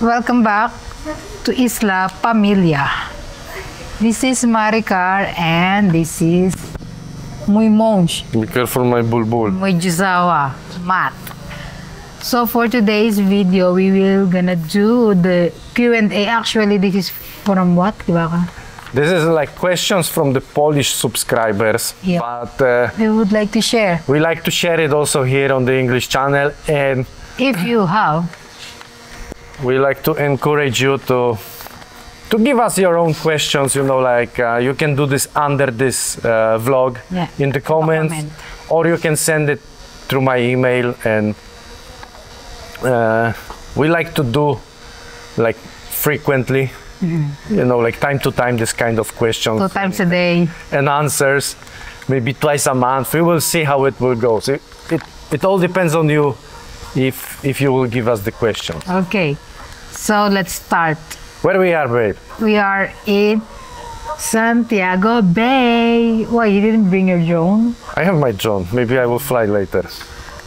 Welcome back to Isla Pamilya. This is Maricar and this is Muy Monge, Be careful, my bulbul. Muy Jizawa, Matt. So for today's video, we will gonna do the Q&A. Actually, this is from what, di ba ka? This is like questions from the Polish subscribers, Yeah. but uh, We would like to share. we like to share it also here on the English channel, and If you have, we like to encourage you to to give us your own questions. You know, like uh, you can do this under this uh, vlog Yeah, in the comments, comment. or you can send it through my email, and uh, we like to do like frequently. You know, like time to time, this kind of questions. two times a day. and answers maybe twice a month we will see how it will go so it, it, it all depends on you if if you will give us the questions Okay, so let's start. where we are babe We are in Santiago Bay. Why, you didn't bring your drone? i have my drone maybe i will fly later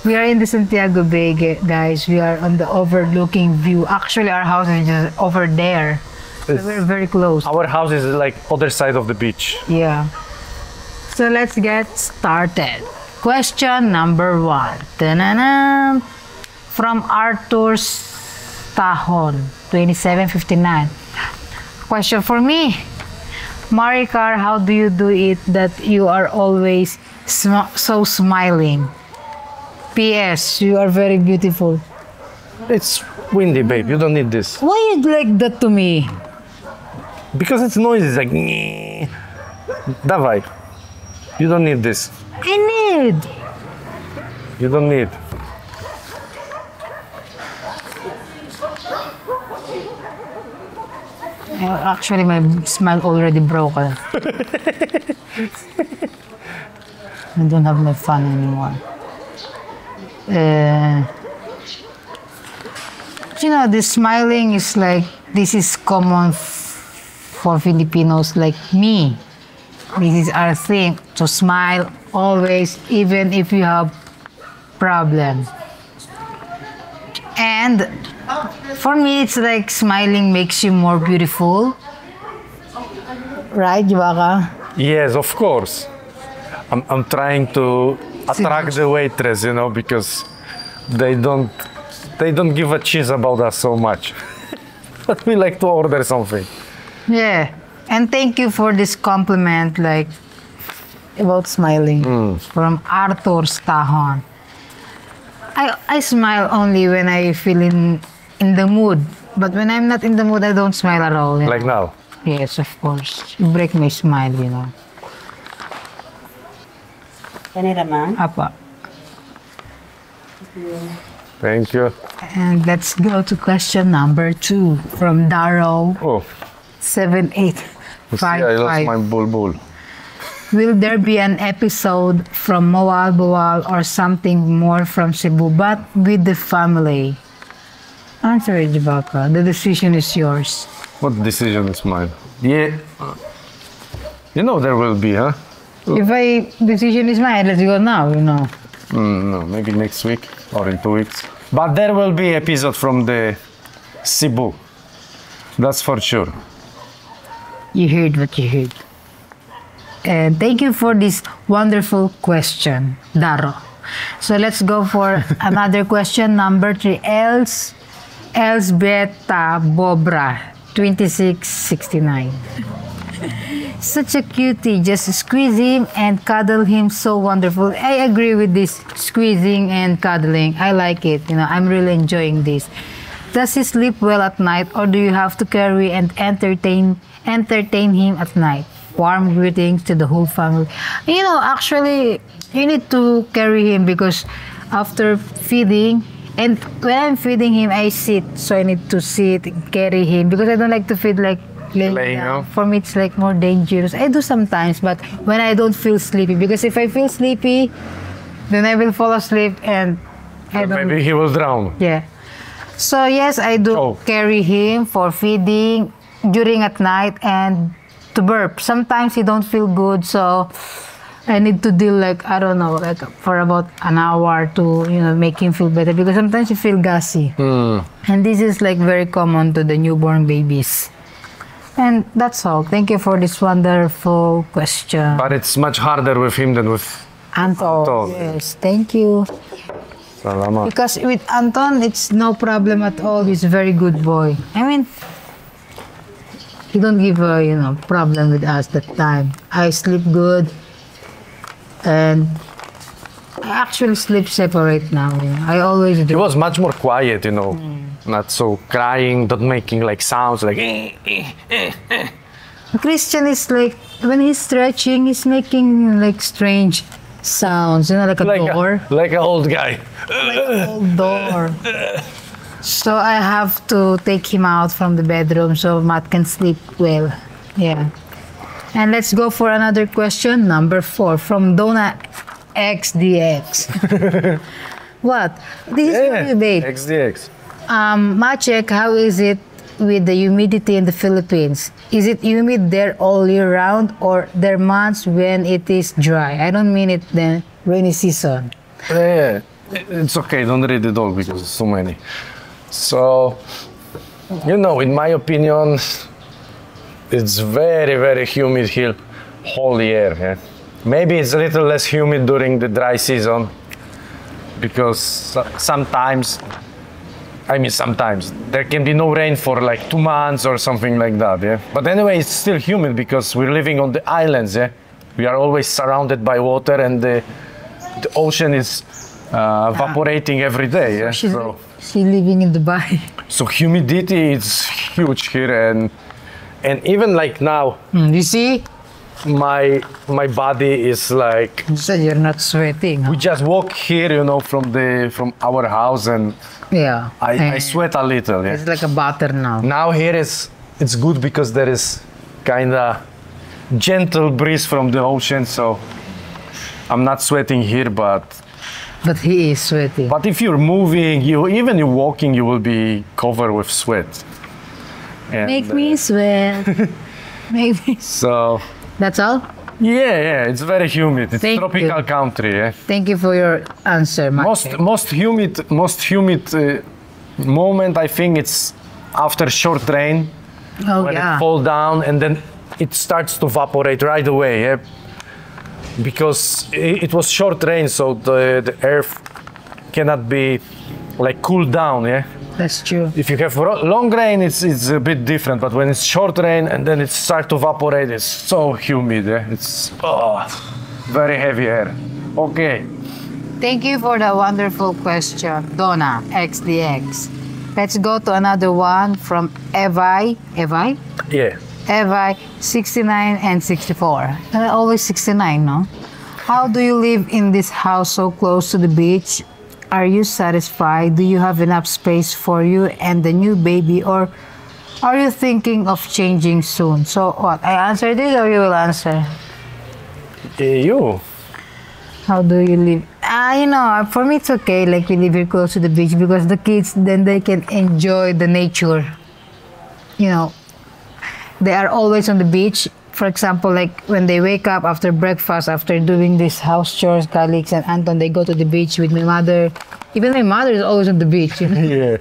We are in the Santiago Bay, guys. We are on the overlooking view. Actually, our house is just over there. So we're very close. our house is like other side of the beach Yeah. So let's get started. Question number one. Ta-na-na. From Arthur Tahon, 2759. Question for me. Maricar, how do you do it that you are always sm- so smiling? P.S. You are very beautiful. it's windy babe you don't need this Why you like that to me? because it's noisy it's like "Nee." Dawaj. you don't need this I need. you don't need Actually, my smile already broken. I don't have my fun anymore. Uh, you know, the smiling is like, this is common for Filipinos like me. This is our thing, to smile always, even if you have problem. And for me, it's like smiling makes you more beautiful. Right, Jibaka? Yes, of course. I'm, I'm trying to attract the waitress, you know, because they don't they don't give a cheese about us so much. but we like to order something. Yeah. And thank you for this compliment, like about smiling mm. from Arthur Stahon. I, I smile only when I feel in in the mood. But when I'm not in the mood, I don't smile at all. you Like know. now. Yes, of course. You break my smile, you know. Kanila man. Apa. Thank you. And let's go to question number two from Darrow Oh, seven eight you see, five I lost five. my bulbul. Will there be an episode from Moalboal or something more from Cebu, but with the family? Answer it, Jibaka. The decision is yours. What decision is mine? Yeah. You know there will be, huh? If I decision is mine, let's go now. You know. Mm, no, maybe next week or in two weeks. But there will be episode from the Cebu. That's for sure. You heard what you heard. And thank you for this wonderful question, Daro. So let's go for another question, number three. Els, Elsbeta Bobra, 2669. Such a cutie, just squeeze him and cuddle him so wonderful. I agree with this squeezing and cuddling. I like it. You know, I'm really enjoying this. Does he sleep well at night or do you have to carry and entertain entertain him at night? Warm greetings to the whole family. You know, actually, you need to carry him because after feeding, and when I'm feeding him, I sit. So I need to sit, carry him because I don't like to feed like laying, Laying down. down. For me, it's like more dangerous. I do sometimes, but when I don't feel sleepy, because if I feel sleepy, then I will fall asleep and I don't. Maybe he will drown. Yeah. So yes, I do Oh. carry him for feeding during at night and to burp. Sometimes he don't feel good, so I need to deal like I don't know, like for about an hour to you know make him feel better because sometimes you feel gassy, hmm. and this is like very common to the newborn babies. And that's all. Thank you for this wonderful question, But it's much harder with him than with Anton. Anton. Yes, thank you. Salamat. Because with Anton, it's no problem at all. He's a very good boy. I mean, he don't give a you know problem with us that time. I sleep good, and I actually sleep separate now. know. I always do. He was much more quiet, you know, not so crying, not making like sounds like. "Eh, eh." eh, Christian is like when he's stretching, he's making like strange sounds. You know, like a like door. a, like an old guy. Like an old door. So I have to take him out from the bedroom so Matt can sleep well. Yeah. And let's go for another question, number four, from Donna XDX. what? This is you, babe. XDX. Um, Maciek, how is it with the humidity in the Philippines? Is it humid there all year round or there are months when it is dry? I don't mean it the rainy season. Yeah, it's okay. Don't read it all because so many. So, you know, in my opinion, it's very, very humid here, whole year. Yeah? Maybe it's a little less humid during the dry season because sometimes, I mean, sometimes there can be no rain for like two months or something like that. Yeah. But anyway, it's still humid because we're living on the islands. Yeah. We are always surrounded by water and the the ocean is uh, evaporating every day. Yeah? She's, So, she's living in Dubai. so humidity is huge here, and and even like now, Hmm, you see? my my body is like You said you're not sweating. huh? we just walk here, you know, from the from our house, and Yeah. I, I sweat a little. Yeah. It's like a butter now. Now here is it's good because there is kind of gentle breeze from the ocean, so I'm not sweating here, but But he is sweating. But if you're moving, you even you're walking, you will be covered with sweat. And, Make uh, me sweat. Make me. So That's all. yeah, yeah, it's very humid. It's Thank tropical you. country. Yeah. Thank you for your answer, Most most humid most humid uh, moment I think it's after short rain Oh when yeah. it fall down and then it starts to evaporate right away. Yeah. Because it, it was short rain, so the the earth cannot be like cooled down. Yeah. That's true. If you have long rain, it's, it's a bit different, but when it's short rain and then it starts to evaporate, it's so humid. eh? It's oh, very heavy air. Okay. Thank you for the wonderful question, Donna XDX. Let's go to another one from Evi. Evi? Yeah. Evi 69 and 64. Uh, always 69, no? How do you live in this house so close to the beach? Are you satisfied? Do you have enough space for you and the new baby or are you thinking of changing soon? So what? I answered it or you will answer? Eh, you. How do you live? Ah, you know, for me it's okay. Like we live here close to the beach because the kids then they can enjoy the nature. You know, they are always on the beach. For example, like when they wake up after breakfast, after doing these house chores, Calix and Anton, they go to the beach with my mother. Even my mother is always on the beach. You know? Yeah.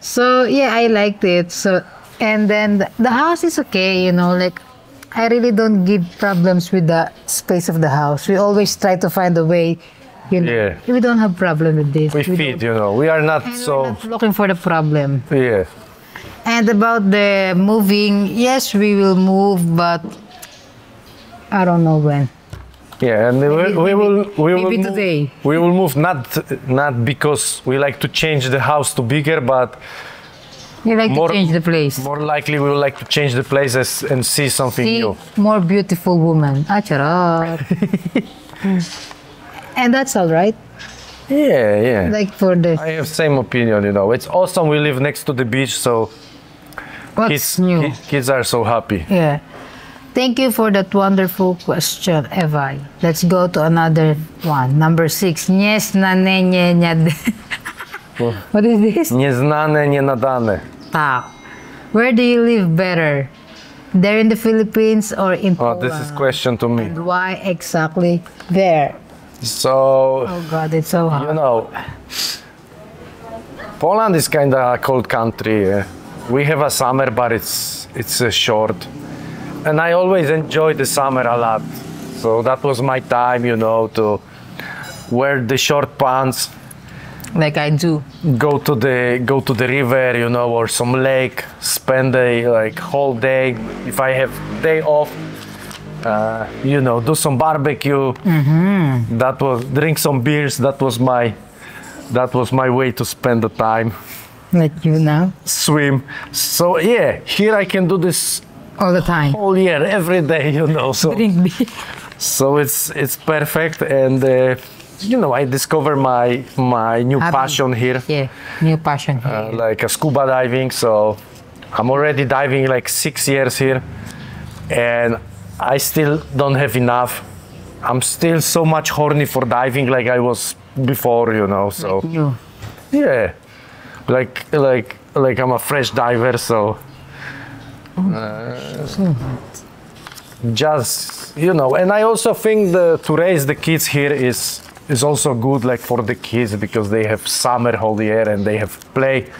So yeah, I liked it. So and then the, the house is okay, you know, like I really don't give problems with the space of the house. We always try to find a way. You know, Yeah. we don't have problem with this. We don't- feed, you know. We are not and so. we're not looking for the problem. Yeah. And about the moving, yes, we will move, but I don't know when. Yeah, and we, Maybe- we will we will maybe move, today. we will move not not because we like to change the house to bigger, but You like More- to change the place. more likely we would like to change the places and see something See, new. more beautiful woman. And that's all right. Yeah, yeah. Like for the I have same opinion, you know. It's awesome we live next to the beach, so what's kids new. ki- kids are so happy. Yeah. Thank you for that wonderful question, Evi. Let's go to another one. Number six. Yes, nie nia. What is this? Tao. Where do you live better? There in the Philippines or in Oh, Poland? this is question to me. And why exactly there? So, Oh God, it's so hot. you know, Poland is kind of a cold country. eh. We have a summer, but it's it's uh, short, and I always enjoy the summer a lot. So that was my time, you know, to wear the short pants, Like I do. go to the go to the river, you know, or some lake, spend a like whole day. If I have day off, uh, you know, do some barbecue. That was drink some beers. That was my that was my way to spend the time. Like you now, Swim. So yeah, here I can do this all the time. all year, every day, you know. So Drink beer. so it's it's perfect, and uh, you know, I discover my my new Hobby. passion here. Yeah, new passion here. uh, like a scuba diving. So I'm already diving like six years here, and I still don't have enough. I'm still so much horny for diving like I was before, you know. So you. yeah, like like like I'm a fresh diver. So. Uh, just you know, and I also think the to raise the kids here is is also good like for the kids because they have summer whole year and they have play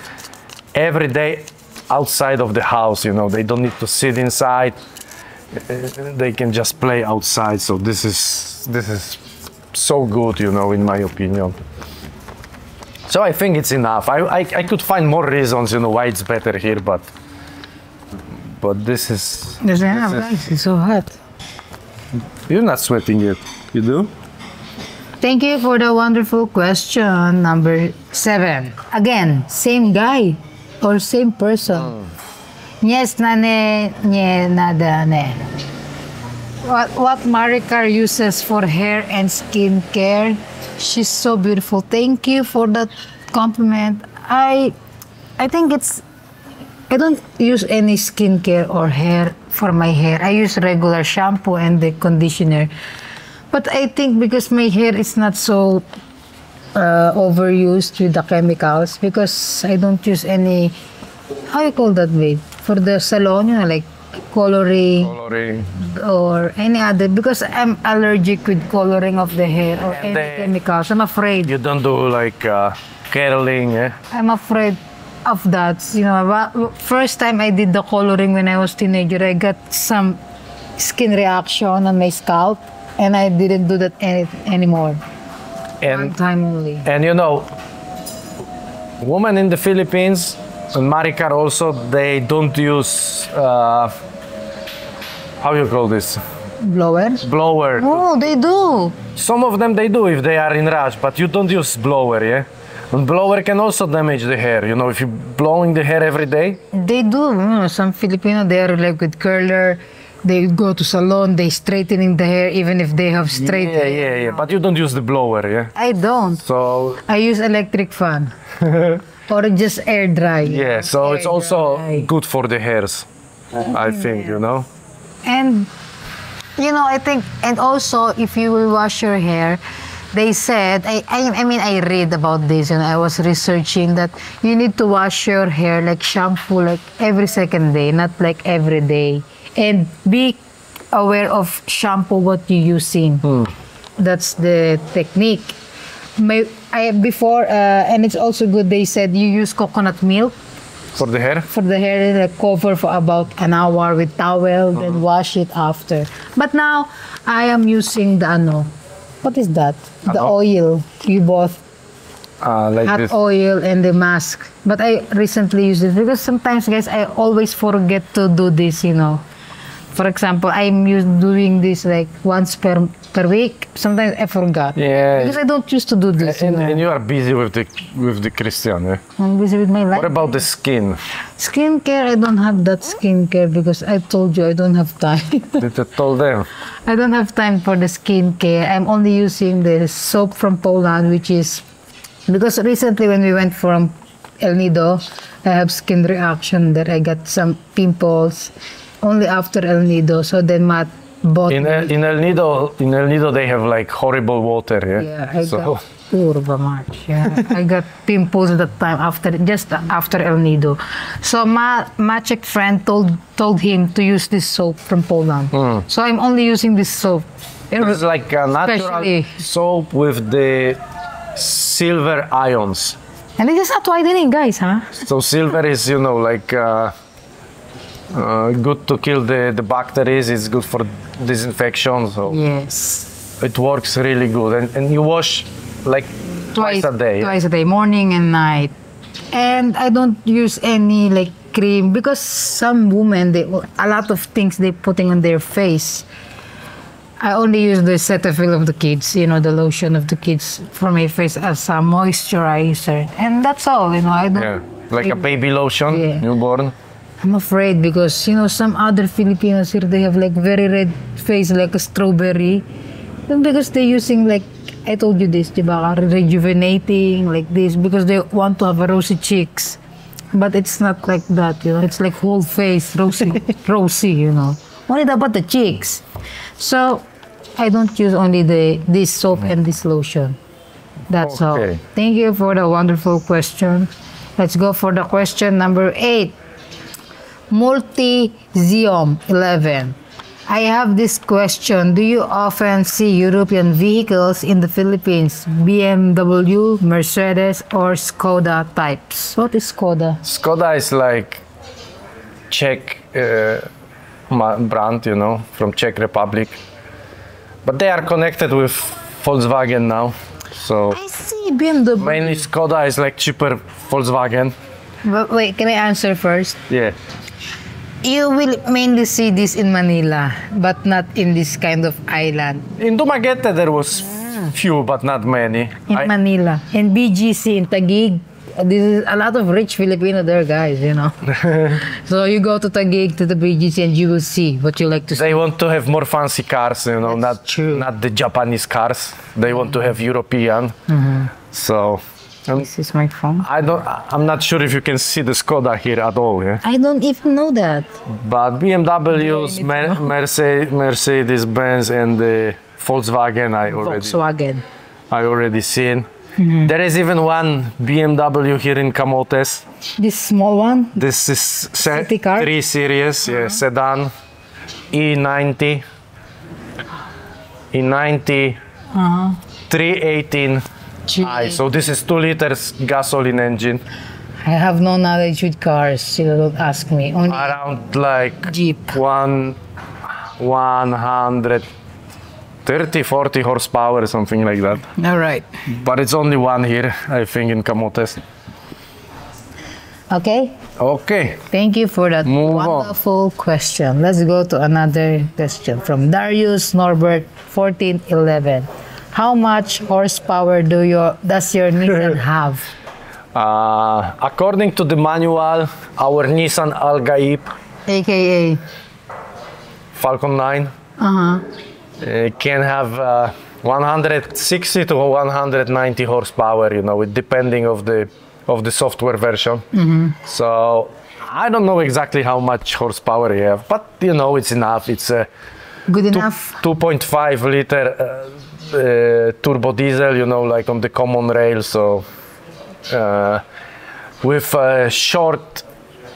every day outside of the house you know. They don't need to sit inside. They can just play outside. So this is this is so good you know in my opinion so i think it's enough i i, I could find more reasons you know why it's better here but but this is There's enough, is- guys. It's so hot. you're not sweating yet you do Thank you for the wonderful question number seven. Again, same guy or same person. Hmm. Yes, nane, nye, nada, ne. What, what Maricar uses for hair and skin care. She's so beautiful. Thank you for that compliment. I, I think it's, I don't use any skincare or hair for my hair. I use regular shampoo and the conditioner. But I think because my hair is not so uh, overused with the chemicals, because I don't use any, how you call that, babe? For the salon, you know, like coloring coloring or any other, because I'm allergic with coloring of the hair or any the- chemicals. I'm afraid. you don't do like uh, curling eh? I'm afraid of that. You know, first time I did the coloring when I was teenager, I got some skin reaction on my scalp, and I didn't do that any, anymore. One and time only. And you know, women in the Philippines and Maricar also, they don't use uh, how you call this Blower? blower. Oh, they do. Some of them they do if they are in rush, but you don't use blower, yeah. And blower can also damage the hair. You know, if you're blowing the hair every day. They do. You know, some Filipino, they're like with curler. They go to salon, they straightening the hair even if they have straight Yeah, hair. yeah, yeah. But you don't use the blower, yeah. I don't. So I use electric fan. or just air dry. yeah, so it's also dry. good for the hairs. I think you know. And you know, I think, and also if you will wash your hair, they said, I, I, I mean, I read about this and I was researching that you need to wash your hair like shampoo like every second day, not like every day. And be aware of shampoo what you're using. Hmm. That's the technique. My, I have before, uh, and it's also good. They said you use coconut milk For the hair. for the hair like cover for about an hour with towel then wash it after but now i am using the ano what is that the Ano? oil you both Uh, like hot this. oil and the mask but i recently use it because sometimes guys i always forget to do this you know for example i'm used doing this like once per per week sometimes i forgot Yeah. because i don't used to do this you And, know and you are busy with the with the Christian. Eh? i'm busy with my life What about the skin? skincare i don't have that skincare because i told you i don't have time Did you told them? I don't have time for the skincare. I'm only using the soap from Poland, which is because recently when we went from El Nido, I have skin reaction that I got some pimples only after El Nido. So then Matt bought In El, in El Nido, in El Nido, they have like horrible water. Yeah. Yeah, I so got- Turbo much. Yeah. I got pimples at that time after just after El Nido. So my Maciek friend told told him to use this soap from Poland. So I'm only using this soap. It's like a natural soap with the silver ions. And this is not whitening, guys, huh? So silver is, you know, like uh, uh, good to kill the, the bacteria. It's good for disinfection. So Yes. it works really good. And, and you wash like twice, a day. Twice a day, morning and night. And I don't use any like cream because some women they a lot of things they putting on their face. I only use the Cetaphil of the kids, you know, the lotion of the kids for my face as a moisturizer, and that's all. You know, I don't. Yeah, like a baby lotion, Yeah. newborn. I'm afraid because you know some other Filipinos here they have like very red face like a strawberry, And because they're using like I told you this, diba, rejuvenating like this because they want to have a rosy cheeks, but it's not like that. You know, it's like whole face rosy, rosy. You know, only about the cheeks. So I don't use only the this soap and this lotion. That's all. Okay. Thank you for the wonderful question. Let's go for the question number eight. Multi-Zeom 11. I have this question. Do you often see European vehicles in the Philippines? BMW, Mercedes, or Skoda types? What is Skoda? Skoda is like Czech uh, brand, you know, from Czech Republic. But they are connected with Volkswagen now. So I see BMW. mainly Skoda is like cheaper Volkswagen. But wait, can I answer first? Yeah. You will mainly see this in Manila, but not in this kind of island. In Dumaguete there was few, but not many. In I- Manila. In BGC, in Taguig. uh, This is a lot of rich Filipino there, guys, you know. so you go to Taguig, to the BGC, and you will see what you like to see. they want to have more fancy cars, you know, That's not true. not the Japanese cars. They want to have European. So um, This is my phone. I don't. I'm not sure if you can see the Skoda here at all. Yeah. I don't even know that. But BMWs, Yeah, Mer- Mercedes, Mercedes Benz, and the Volkswagen, I already, Volkswagen. I already seen. Mm-hmm. There is even one BMW here in Camotes. This small one. This is se- City car? Uh-huh. 3 Series, yeah, sedan, E E90, E90, Uh-huh. 318 Gee, i. So this is 2 liters gasoline engine, I have no knowledge with cars, so don't ask me. Only around like Jeep. one 130 40 horsepower something like that All right. but it's only one here i think in camotes Okay. okay Thank you for that Move on. wonderful question. Let's go to another question from Darius Norbert 1411. How much horsepower do your does your Nissan have? uh, according to the manual our nissan algaip AKA. falcon 9 Uh-huh. uh, can have uh, 160 to 190 horsepower you know it depending of the of the software version so i don't know exactly how much horsepower you have but you know it's enough it's a Good enough. 2.5 liter uh, turbo diesel, you know, like on the common rail. So uh, with a short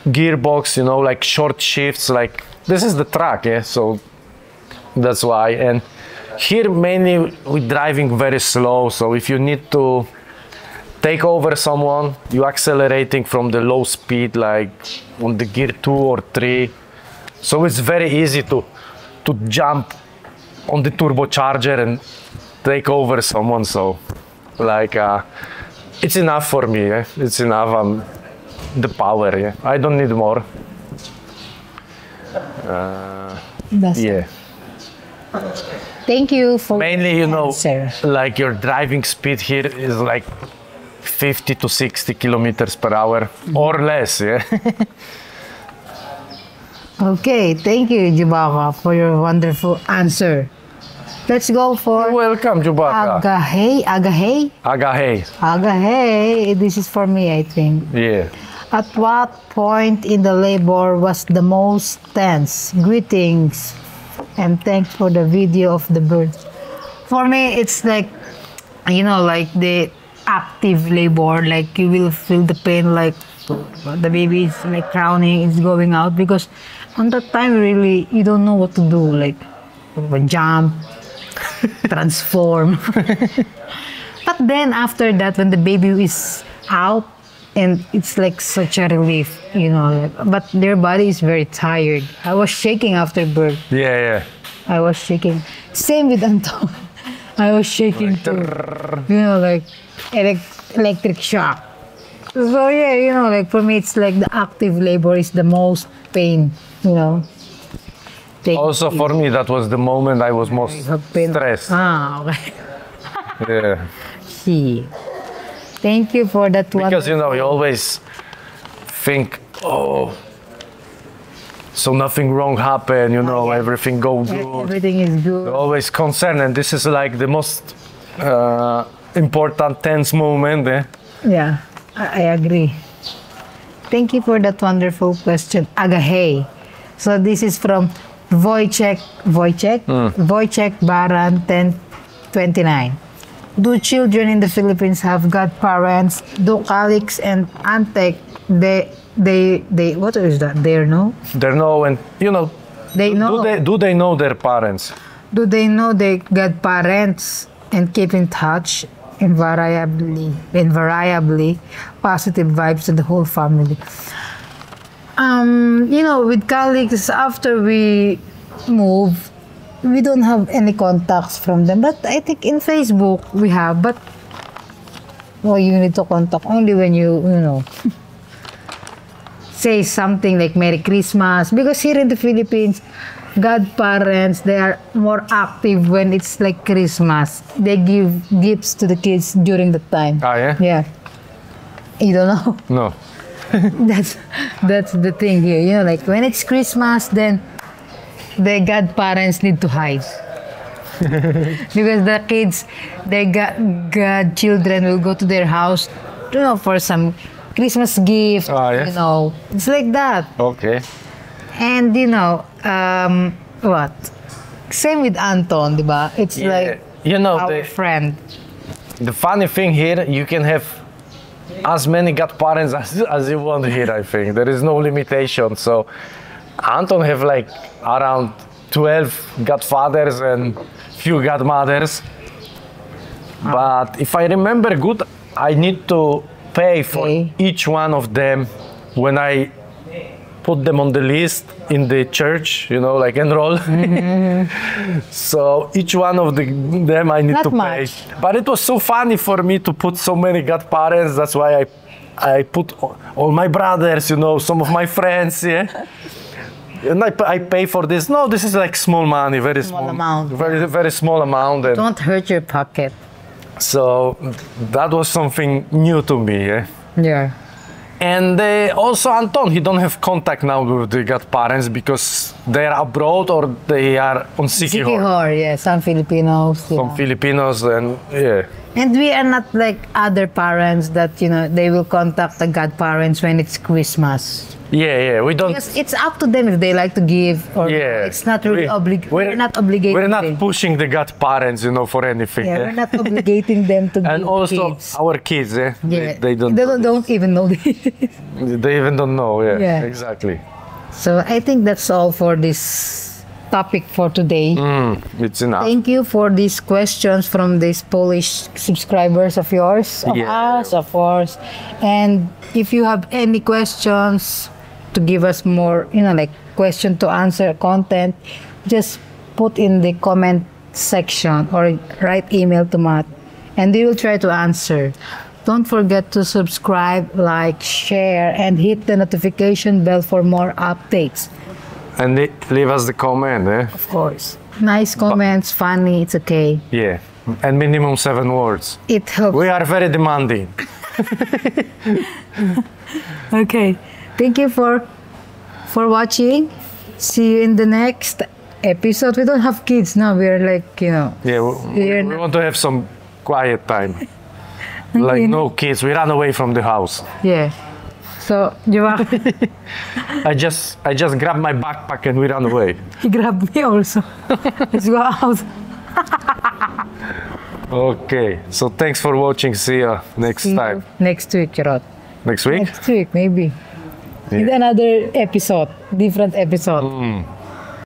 gearbox, you know, like short shifts, like this is the track, yeah. So that's why. And here mainly we're driving very slow. So if you need to take over someone, you accelerating from the low speed, like on the gear two or three. So it's very easy to to jump on the turbocharger and take over someone. So, like, uh, it's enough for me. Yeah? It's enough. Um, the power. Yeah, I don't need more. That's Yeah, Thank you for mainly, you know, answer. like your driving speed here is like 50 to 60 kilometers per hour or less. Yeah. Okay, thank you, Jubaka, for your wonderful answer. Let's go for Welcome, Chewbacca. Agahey. Agahey? Agahey. Agahey. This is for me, I think. Yeah. At what point in the labor was the most tense? Greetings and thanks for the video of the bird. For me, it's like you know, like the active labor, like you will feel the pain, like the baby is like crowning, is going out because on that time really you don't know what to do, like jump, transform. but then after that, when the baby is out, and it's like such a relief, you know. like- But their body is very tired. I was shaking after birth. Yeah, yeah. I was shaking. Same with Anton. I was shaking too. You know, like elec- electric shock. So yeah, you know, like for me, it's like the active labor is the most pain. You know. Take Also for me, that was the moment I was most stressed. Ah, okay. Yeah. See. Thank you for that one. Because you know, you always think, oh, so nothing wrong happened, you know, everything go good. Everything is You're good. always concerned, and this is like the most uh, important tense moment. Eh? Yeah, I, I agree. Thank you for that wonderful question. Agahe. So this is from Wojciech, Wojciech, hmm. Wojciech Baran 1029. Do children in the Philippines have godparents? Do Calix and Antec, they, they, they, what is that? They know? They know, and you know, They know. do they do they know their parents? Do they know they godparents and keep in touch invariably, invariably positive vibes to the whole family? Um, you know, with colleagues, after we move, we don't have any contacts from them. But I think in Facebook we have, but well, you need to contact only when you, you know, say something like Merry Christmas. Because here in the Philippines, godparents, they are more active when it's like Christmas. They give gifts to the kids during the time. Ah, yeah? Yeah. You don't know. No. that's that's the thing here. You know, like when it's Christmas, then the godparents need to hide. because the kids, their god, godchildren will go to their house, you know, for some Christmas gift. Ah, yeah? You know, it's like that. Okay. And you know, um, what? Same with Anton, diba? It's Yeah. like You know, our the, friend. the funny thing here, you can have as many godparents as, as you want here, I think. There is no limitation. So Anton have like around 12 godfathers and few godmothers. But if I remember good, I need to pay for each one of them when I put them on the list in the church, you know, like enroll. Mm-hmm. so each one of the, them I need Not to much. pay. But it was so funny for me to put so many godparents. That's why I, I put all- all my brothers, you know, some of my friends, yeah. And I, I pay for this. No, this is like small money, very Small small, amount, very very small amount. And Don't hurt your pocket. so that was something new to me. Yeah. Yeah. And uh, also Anton, he don't have contact now with the godparents because they are abroad or they are on Siquijor. Siquijor, yeah, some Filipinos. Some yeah. Filipinos and yeah. And we are not like other parents that, you know, they will contact the godparents when it's Christmas. Yeah, yeah. We don't. Because it's up to them if they like to give or Yeah. it's not really We- oblig- we're, not obligating We're not them. pushing the godparents, you know, for anything. Yeah, yeah. we're not obligating them to and also kids. our kids, eh? Yeah. They, they don't. They don't, don't even know this. They even don't know. Yeah. Yeah. Exactly. so I think that's all for this topic for today. Mm, it's enough. Thank you for these questions from these Polish subscribers of yours, of Yeah. us, of course. And if you have any questions to give us more, you know, like question to answer content, just put in the comment section or write email to Matt and we will try to answer. Don't forget to subscribe, like, share, and hit the notification bell for more updates. And leave us the comment, eh? Of course. Nice comments, funny, it's okay. Yeah. And minimum seven words. It helps. We are very demanding. Okay. Thank you for for watching. See you in the next episode. We don't have kids now. We're like, you know. Yeah. We, we want to have some quiet time. like no kids. We run away from the house. Yeah. So, you ba? I just I just grabbed my backpack and we run away. he grabbed me also. Let's go out. Okay, so thanks for watching. See you next See you time. Next week, Charot. Next week? Next week, maybe. In another episode, different episode. Hmm.